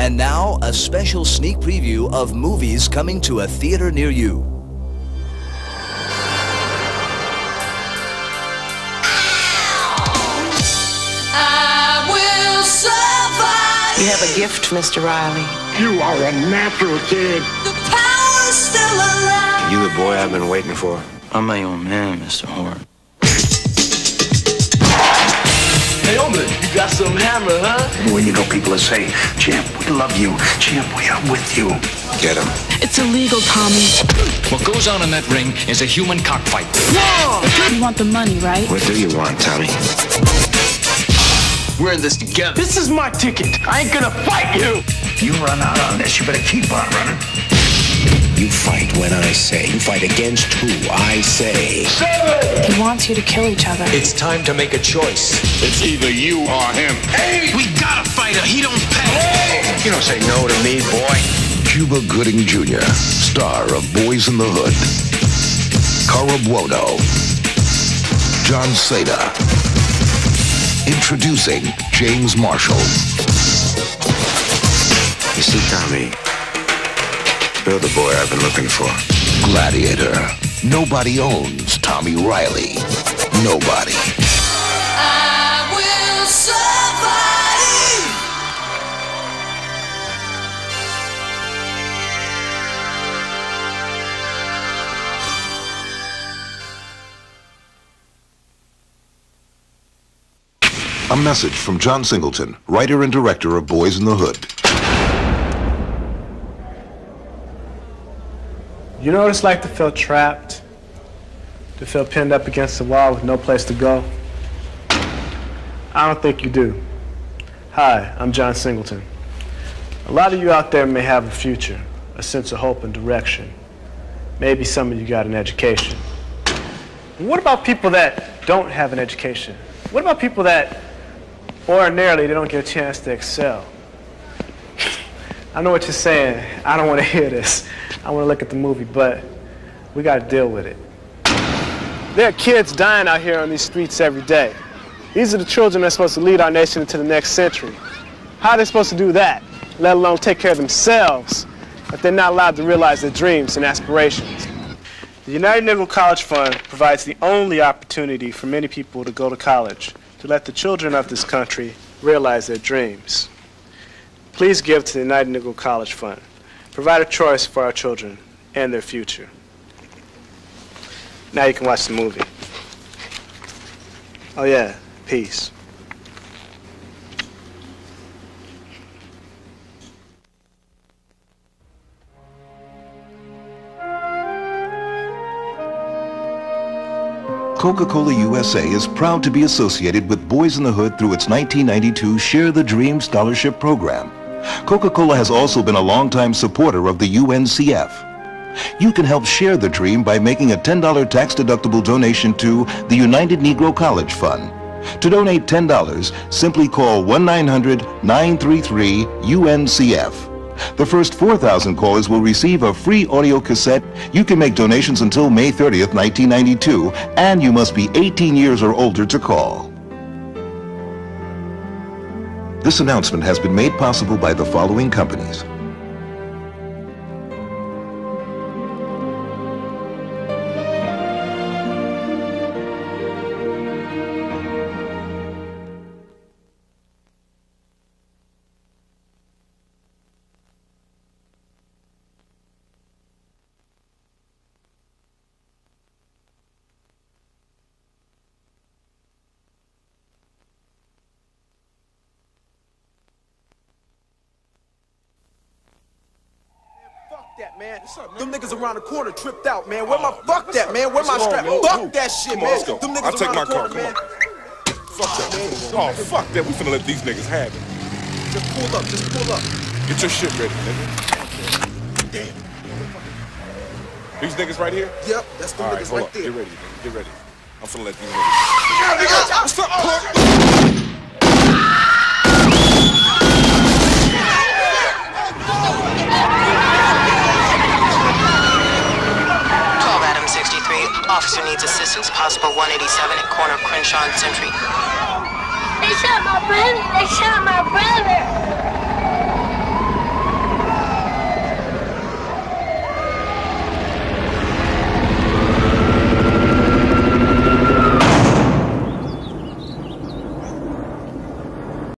And now, a special sneak preview of movies coming to a theater near you. You have a gift, Mr. Riley. You are a natural kid. The power's still around. You the boy I've been waiting for. I'm my own man, Mr. Horn. Naomi, you got some hammer, huh? Well, you know, people that say, Champ, we love you. Champ, we are with you. Get him. It's illegal, Tommy. What goes on in that ring is a human cockfight. Whoa! You want the money, right? What do you want, Tommy? We're in this together. This is my ticket. I ain't gonna fight you. You run out on this, you better keep on running. You fight when I say. You fight against who I say. Seven! He wants you to kill each other. It's time to make a choice. It's either you or him. Hey, we got a fighter. He don't pay. You don't say no to me, boy. Cuba Gooding Jr., star of Boyz n the Hood. Cara Buono. Jon Seda. Introducing James Marshall. You see, Tommy, you're the boy I've been looking for. Gladiator. Nobody owns Tommy Riley. Nobody. I will survive. A message from John Singleton, writer and director of Boyz n the Hood. You know what it's like to feel trapped? To feel pinned up against the wall with no place to go? I don't think you do. Hi, I'm John Singleton. A lot of you out there may have a future, a sense of hope and direction. Maybe some of you got an education. What about people that don't have an education? What about people that ordinarily they don't get a chance to excel? I know what you're saying. I don't want to hear this. I want to look at the movie, but we got to deal with it. There are kids dying out here on these streets every day. These are the children that are supposed to lead our nation into the next century. How are they supposed to do that, let alone take care of themselves, if they're not allowed to realize their dreams and aspirations? The United Negro College Fund provides the only opportunity for many people to go to college, to let the children of this country realize their dreams. Please give to the United Negro College Fund. Provide a choice for our children and their future. Now you can watch the movie. Oh yeah, peace. Coca-Cola USA is proud to be associated with Boyz n the Hood through its 1992 Share the Dream Scholarship Program. Coca-Cola has also been a longtime supporter of the UNCF. You can help share the dream by making a $10 tax-deductible donation to the United Negro College Fund. To donate $10, simply call 1-900-933-UNCF. The first 4,000 callers will receive a free audio cassette. You can make donations until May 30th, 1992, and you must be 18 years or older to call. This announcement has been made possible by the following companies. Man. Them niggas around the corner tripped out, man. Where oh, my fuck that, man? Where my strap? Fuck that shit, on, man. Them niggas I'll take my car. corner, Come on. Fuck that. Oh, fuck that. We finna let these niggas have it. Just pull up, just pull up. Get your shit ready, nigga. Damn. These niggas right here? Yep, that's the right, niggas right up. there. Get ready, nigga. Get ready. I'm finna let these niggas. Nigga, what's up, Officer needs assistance. Possible 187 at corner of Crenshaw and Century. They shot my brother. They shot my brother.